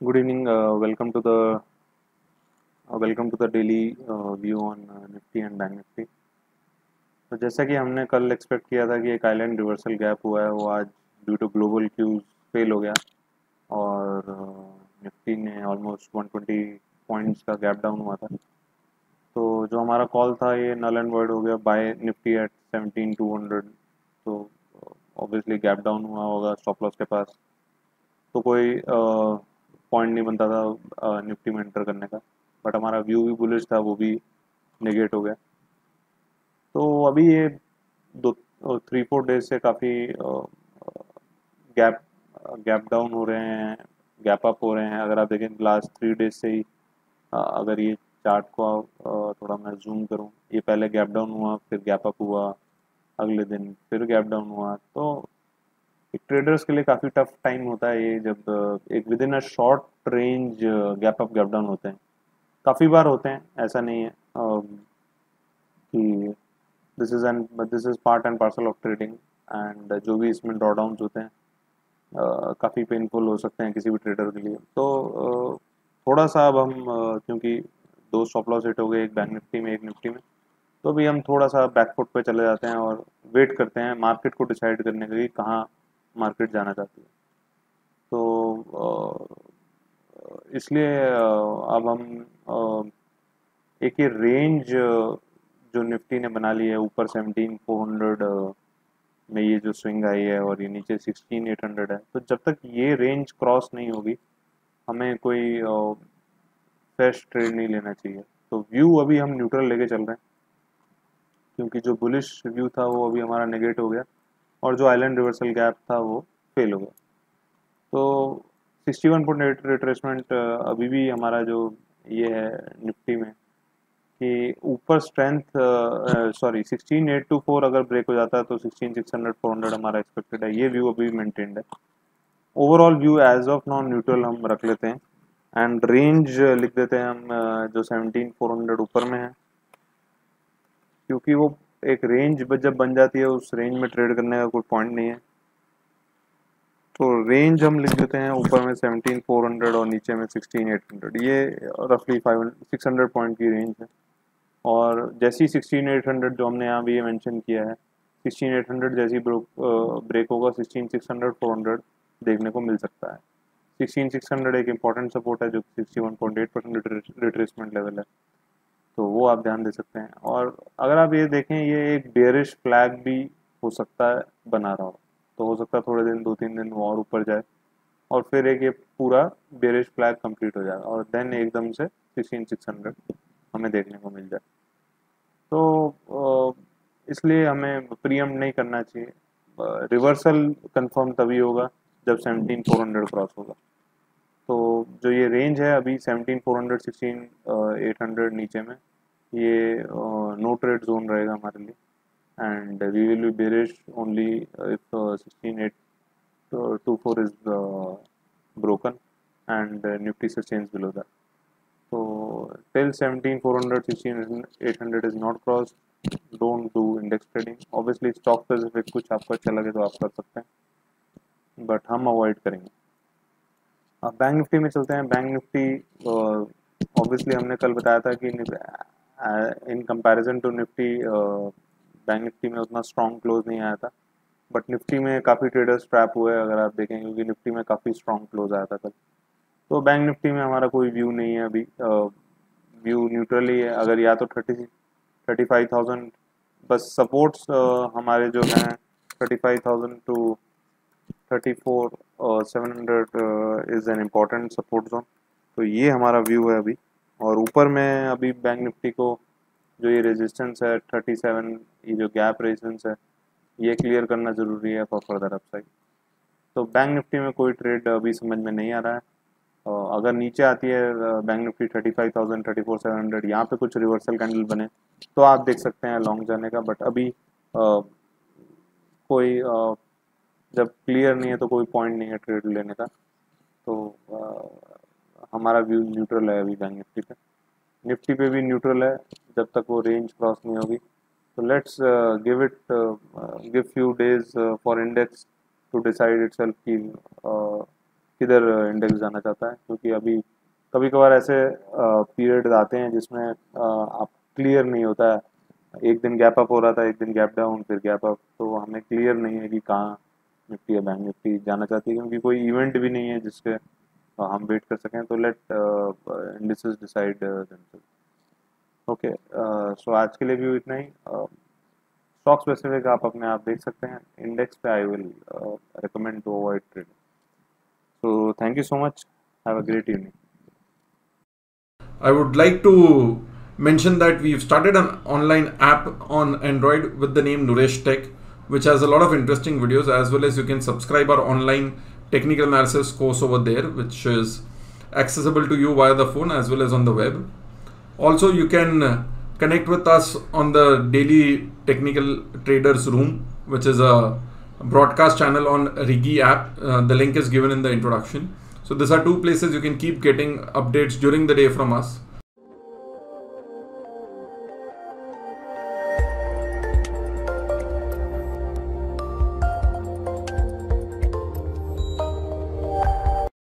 Good evening. Uh, welcome to the uh, welcome to the daily uh, view on uh, Nifty and Bank Nifty. तो जैसा कि हमने कल expect किया था कि एक आइलैंड रिवर्सल गैप हुआ है वो आज due to global cues fail हो गया और निफ्टी ने ऑलमोस्ट 120 पॉइंट्स का गैप डाउन हुआ था तो जो हमारा कॉल था ये नल एंड वर्ड हो गया बाय निफ्टी एट 17200 तो ऑब्वियसली गैप डाउन हुआ होगा स्टॉप लॉस के पास तो कोई पॉइंट नहीं बनता था निफ्टी में एंटर करने का। बट हमारा व्यू भी बुलिश था, वो भी नेगेट हो गया। तो अभी ये दो थ्री फोर डेज़ से काफ़ी गैप गैप डाउन हो रहे हैं गैप अप हो रहे हैं। अगर आप देखें लास्ट थ्री डेज़ से ही अगर ये चार्ट को थोड़ा मैं जूम करूँ, ये पहले गैप डाउन हुआ, फिर गैप अप हुआ, अगले दिन फिर गैप डाउन हुआ। तो एक ट्रेडर्स के लिए काफ़ी टफ टाइम होता है ये जब एक within a short range gap up gap down होते हैं। काफ़ी बार होते हैं, ऐसा नहीं है कि this is and this is part and parcel of trading and जो भी इसमें ड्रॉडाउन होते हैं काफ़ी पेनफुल हो सकते हैं किसी भी ट्रेडर के लिए। तो थोड़ा सा अब हम क्योंकि दो स्टॉप लॉस हिट हो गए, एक बैंक निफ्टी में, एक निफ्टी में तो भी हम थोड़ा सा बैकफुट पे चले जाते हैं और वेट करते हैं मार्केट को डिसाइड करने के लिए कहाँ मार्केट जाना चाहती है। तो इसलिए अब हम एक ये रेंज जो निफ्टी ने बना ली है, ऊपर सेवनटीन फोर हंड्रेड में ये जो स्विंग आई है और ये नीचे सिक्सटीन एट हंड्रेड है तो जब तक ये रेंज क्रॉस नहीं होगी, हमें कोई फ्रेश ट्रेड नहीं लेना चाहिए। तो व्यू अभी हम न्यूट्रल लेके चल रहे हैं, क्योंकि जो बुलिश व्यू था वो अभी हमारा नेगेट हो गया। और जो आइलैंड रिवर्सल गैप था वो फेल हो गया। तो 61.8 रिट्रेसमेंट अभी भी हमारा जो ये है निफ्टी में कि ऊपर strength sorry sixteen eight two four अगर ब्रेक हो जाता है तो sixteen six hundred four hundred हमारा एक्सपेक्टेड है। ये व्यू अभी मेंटेन्ड है। Overall view as of non neutral हम रख लेते हैं एंड रेंज लिख देते हैं हम जो सेवनटीन फोर हंड्रेड ऊपर में है। क्योंकि वो एक रेंज जब बन जाती है, उस रेंज में ट्रेड करने का कोई पॉइंट नहीं है। तो रेंज हम लिख देते हैं ऊपर में सेवनटीन फोर हंड्रेड और नीचे में सिक्सटीन एट हंड्रेड ये रफली फाइव सिक्स हंड्रेड पॉइंट की रेंज है। और जैसी सिक्सटीन एट हंड्रेड जो हमने यहाँ भी ये मैंशन किया है सिक्सटीन एट हंड्रेड ब्रेक होगा sixteen six hundred four hundred देखने को मिल सकता है। सिक्सटीन सिक्स हंड्रेड एक इंपॉर्टेंट सपोर्ट है, जो sixty one point eight percent retracement level है। तो वो आप ध्यान दे सकते हैं। और अगर आप ये देखें, ये एक बेरिश फ्लैग भी हो सकता है बना रहा हो। तो हो सकता है थोड़े दिन दो तीन दिन और ऊपर जाए और फिर एक ये पूरा बेरिश फ्लैग कंप्लीट हो जाएगा और देन एकदम से सिक्सटीन सिक्स हंड्रेड हमें देखने को मिल जाए। तो इसलिए हमें प्रियम नहीं करना चाहिए। रिवर्सल कंफर्म तभी होगा जब सेवनटीन फोर हंड्रेड क्रॉस होगा। तो जो ये रेंज है अभी seventeen four hundred sixteen eight hundred नीचे में, ये नो ट्रेड जोन रहेगा हमारे लिए। And we will be bearish only if sixteen eight two four is broken and Nifty से चेंज बिलो दैट तो till seventeen four hundred sixteen eight hundred is not cross don't do index trading obviously stock specific कुछ आपको अच्छा लगे तो आप कर सकते हैं बट हम अवॉइड करेंगे। अब बैंक निफ्टी में चलते हैं। बैंक निफ्टी ऑब्वियसली हमने कल बताया था कि in comparison to Nifty bank Nifty में उतना स्ट्रॉन्ग क्लोज नहीं आया था। बट निफ्टी में काफ़ी ट्रेडर्स ट्रैप हुए अगर आप देखें, क्योंकि निफ्टी में काफ़ी स्ट्रॉन्ग क्लोज आया था कल। तो बैंक निफ्टी में हमारा कोई व्यू नहीं है अभी। व्यू न्यूट्रल ही है। अगर या तो थर्टी थर्टी फाइव थाउज़ेंड बस सपोर्ट्स हमारे जो हैं thirty five thousand to thirty four seven hundred is an important support zone तो ये हमारा व्यू है अभी। और ऊपर में अभी बैंक निफ्टी को जो ये रेजिस्टेंस है थर्टी सेवन ये जो गैप रेजिस्टेंस है ये क्लियर करना ज़रूरी है फॉर फर्दर अपसाइड तो बैंक निफ्टी में कोई ट्रेड अभी समझ में नहीं आ रहा है। अगर नीचे आती है bank Nifty thirty five thousand thirty four seven hundred यहाँ पर कुछ रिवर्सल कैंडल बने तो आप देख सकते हैं लॉन्ग जाने का। बट अभी आ, कोई जब क्लियर नहीं है तो कोई पॉइंट नहीं है ट्रेड लेने का। तो आ, हमारा व्यू न्यूट्रल है अभी बैंक निफ्टी पे। निफ्टी पे भी न्यूट्रल है जब तक वो रेंज क्रॉस नहीं होगी। तो let's give it give few days for index to decide itself की किधर इंडेक्स जाना चाहता है। क्योंकि अभी कभी कभार ऐसे पीरियड आते हैं जिसमें आप क्लियर नहीं होता। है एक दिन गैप अप हो रहा था एक दिन गैप डाउन फिर गैप अप तो हमें क्लियर नहीं है कि कहाँ निफ्टी या बैंक निफ्टी जाना चाहती है क्योंकि कोई इवेंट भी नहीं है जिसके हम वेट कर सकें तो let indices decide okay so आज के लिए भी इतना ही। स्टॉक स्पेसिफिक आप अपने आप देख सकते हैं। इंडेक्स पे I will recommend to avoid trading so thank you so much have a great evening I would like to mention that we've started an online app on Android with the name Nuresh Tech, which has a lot of interesting videos as well as you can subscribe our online technical analysis course over there, which is accessible to you via the phone as well as on the web. Also, you can connect with us on the daily technical traders room, which is a broadcast channel on Rigi app. Uh, the link is given in the introduction. So these are two places you can keep getting updates during the day from us.